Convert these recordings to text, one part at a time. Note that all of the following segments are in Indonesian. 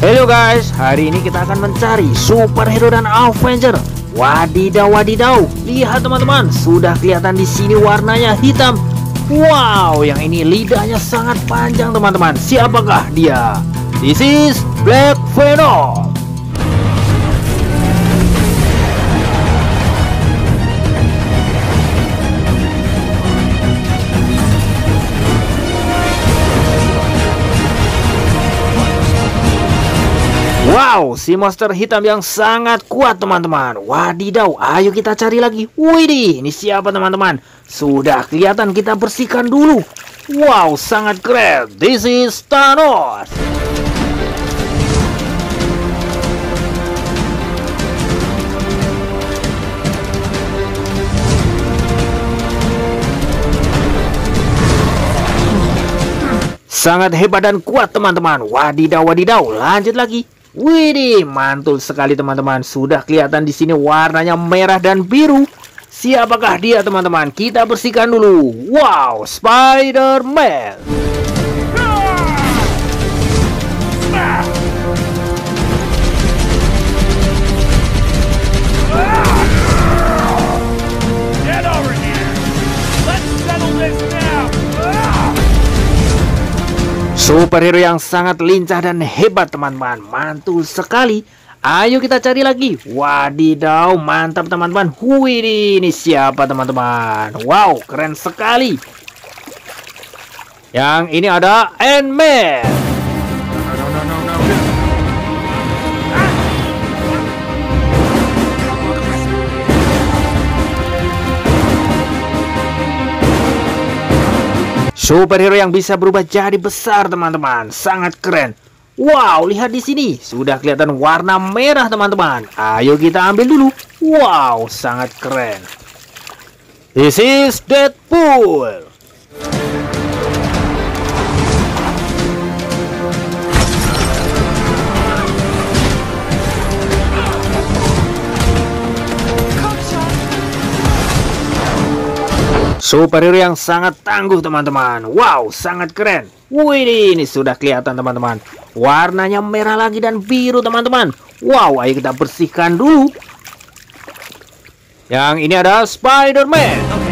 Halo guys, hari ini kita akan mencari superhero dan Avenger. Wadidaw wadidaw, lihat teman-teman, sudah kelihatan di sini warnanya hitam. Wow, yang ini lidahnya sangat panjang teman-teman. Siapakah dia? This is Black Venom. Wow, si monster hitam yang sangat kuat teman-teman. Wadidaw, ayo kita cari lagi. Widih, ini siapa teman-teman? Sudah kelihatan kita bersihkan dulu. Wow, sangat keren. This is Thanos. Sangat hebat dan kuat teman-teman. Wadidaw, wadidaw. Lanjut lagi Widih, mantul sekali teman-teman. Sudah kelihatan di sini warnanya merah dan biru. Siapakah dia teman-teman? Kita bersihkan dulu. Wow, Spider-Man. Superhero yang sangat lincah dan hebat teman-teman. Mantul sekali. Ayo kita cari lagi. Wadidaw mantap teman-teman. Ini siapa teman-teman? Wow keren sekali. Yang ini ada Ant-Man Superhero yang bisa berubah jadi besar, teman-teman. Sangat keren. Wow, lihat di sini. Sudah kelihatan warna merah, teman-teman. Ayo kita ambil dulu. Wow, sangat keren. This is Deadpool. Superhero yang sangat tangguh teman-teman. Wow sangat keren. Wih ini sudah kelihatan teman-teman. Warnanya merah lagi dan biru teman-teman. Wow ayo kita bersihkan dulu. Yang ini ada Spider-Man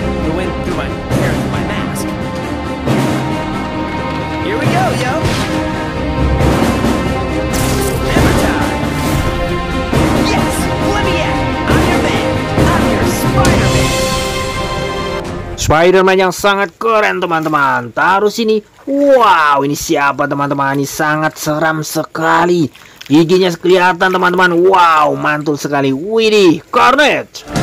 Spider-Man yang sangat keren teman-teman. Taruh sini. Wow ini siapa teman-teman? Ini sangat seram sekali. Giginya kelihatan teman-teman. Wow mantul sekali. Widih Carnage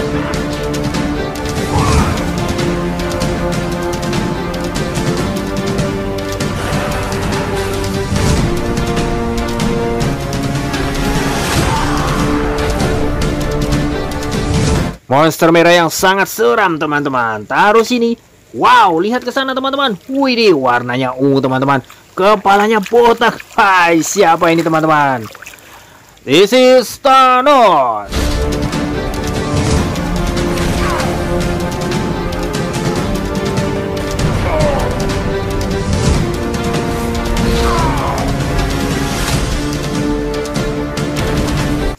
Monster merah yang sangat seram teman-teman. Taruh sini. Wow lihat ke sana teman-teman. Wih warnanya. Ungu teman-teman. Kepalanya botak. Hai siapa ini teman-teman? This is Thanos.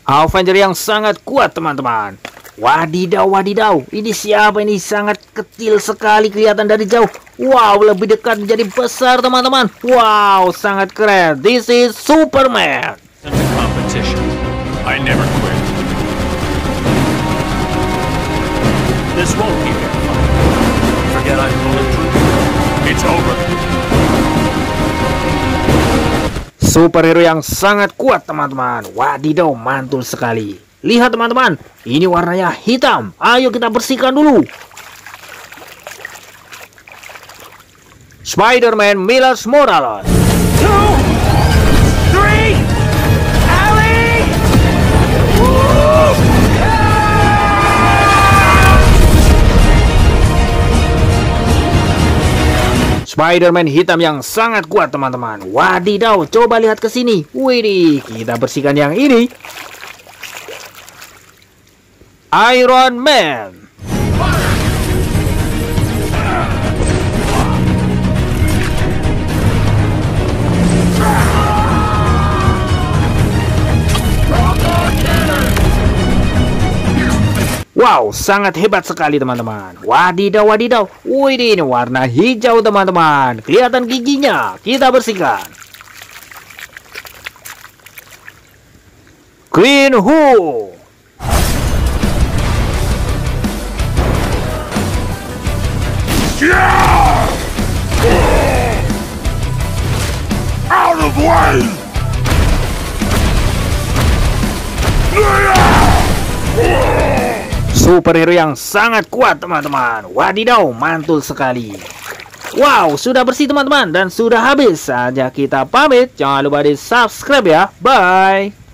Avenger yang sangat kuat teman-teman Wadidaw, wadidaw. Ini siapa ini? Sangat kecil sekali kelihatan dari jauh. Wow, lebih dekat menjadi besar, teman-teman. Wow, sangat keren. This is Superman. competition. I never quit. This won't be fair Forget I'm bulletproof. It's over. Superhero yang sangat kuat, teman-teman. Wadidaw, mantul sekali. Lihat teman-teman, ini warnanya hitam. Ayo kita bersihkan dulu. Spider-Man Miles Morales. Two, three, Spider-Man hitam yang sangat kuat teman-teman. Wadidaw, coba lihat ke sini. Wih, kita bersihkan yang ini. Iron Man. Wow, sangat hebat sekali teman-teman. Wadidaw, wadidaw. Wih, ini warna hijau teman-teman. Kelihatan giginya. Kita bersihkan. Queen Hulk Superhero yang sangat kuat teman-teman. Wadidaw, mantul sekali. Wow, sudah bersih teman-teman dan sudah habis. Saja kita pamit. Jangan lupa di subscribe ya. Bye.